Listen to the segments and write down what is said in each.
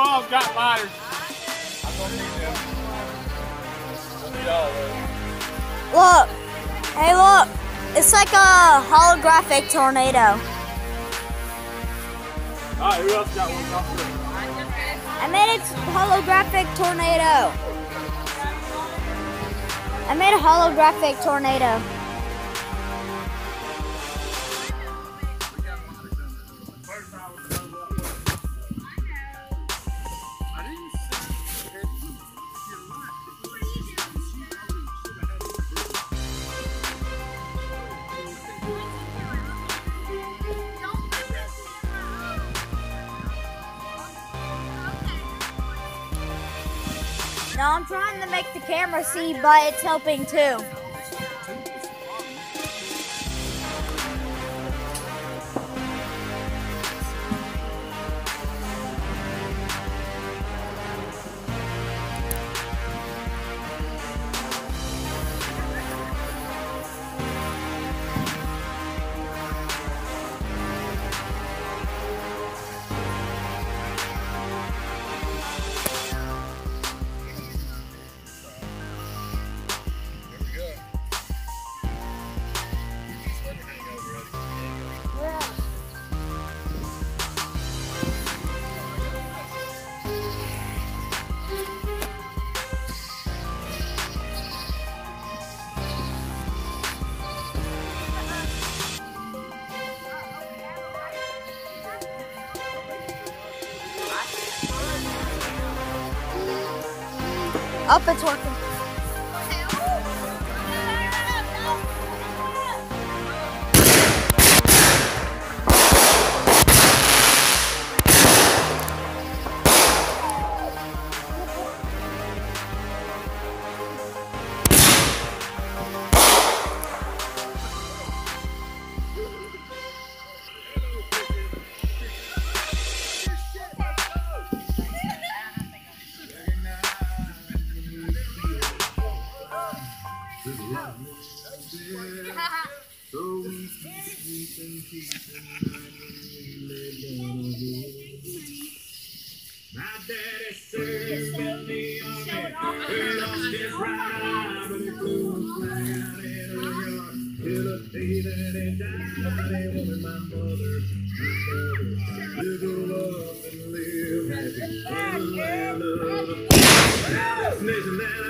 all got. I'm gonna need them. I need all of Look. Hey, look. It's like a holographic tornado. Alright, who else got one? Talk to me. I made a holographic tornado. I made a holographic tornado. Now I'm trying to make the camera see, but it's helping too. Up, it's working. My daddy served in the army. He lost his right eye, but he flew out in a yard. Till the day that he died, he wanted my mother, my mother, to grow up and live in the land of that I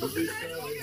Yeah.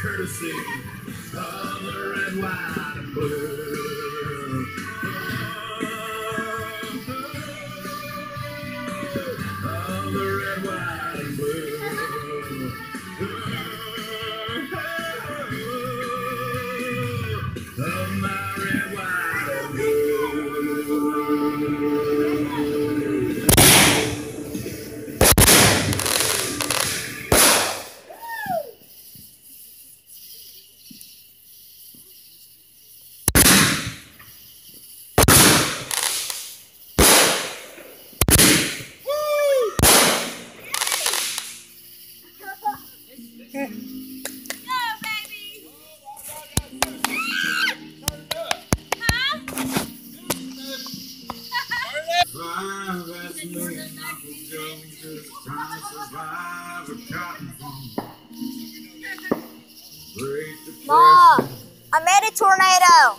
Courtesy of the red, white, and blue. A tornado.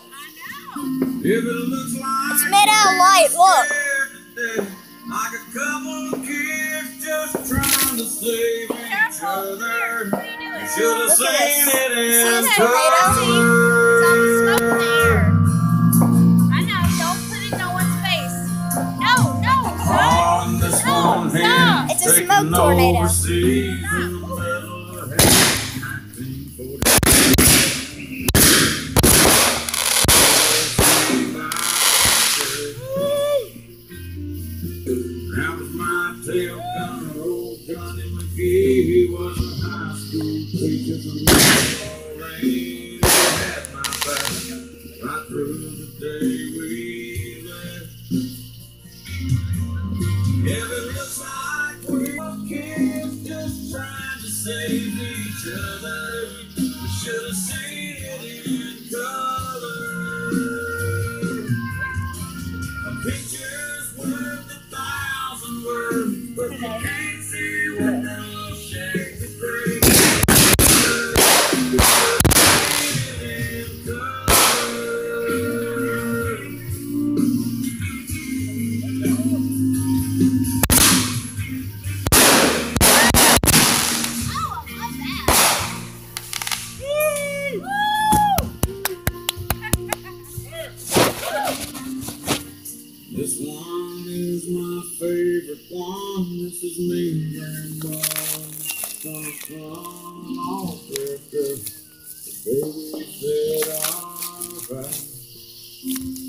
It looks like It's made out of light. Look. we're like a couple of kids just trying to save each other. Should have seen it in color. I know, don't put it in no one's face. No, no, son. On this No, one hand, It's a smoke tornado. overseas through the day we This one is my favorite one. This is me and. Some fun off. The baby said, alright. Can't